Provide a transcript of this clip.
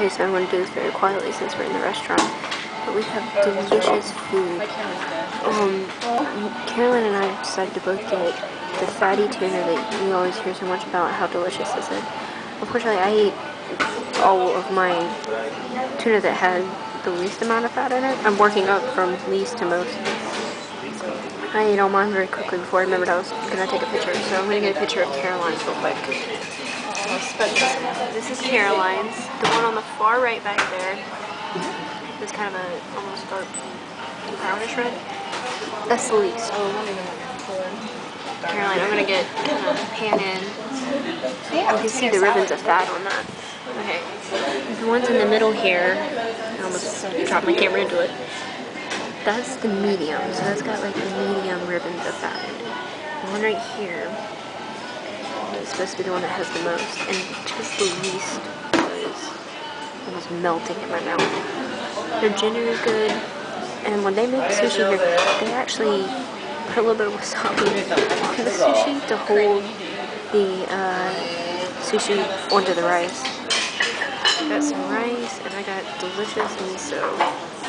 Okay, so I'm going to do this very quietly since we're in the restaurant. But we have delicious food. Um, Carolyn and I decided to both get the fatty tuna that we always hear so much about how delicious this is. Unfortunately, I ate all of my tuna that had the least amount of fat in it. I'm working up from least to most. I ate all mine very quickly before I remembered I was going to take a picture. So I'm going to get a picture of Caroline's real quick. This is Caroline's. The one on the far right back there is kind of a almost dark brownish red. That's the least. Caroline, I'm gonna get kind of pan in. Yeah, oh, You can see the ribbons of fat on that. Okay. The ones in the middle here, I almost dropped my camera into it. That's the medium, so that's got like the medium ribbons of fat. The one right here is supposed to be the one that has the most, and just the least was almost melting in my mouth. Their ginger is good, and when they make sushi here, they actually put a little bit of wasabi in the sushi to hold the uh, sushi onto the rice. I got some rice, and I got delicious miso.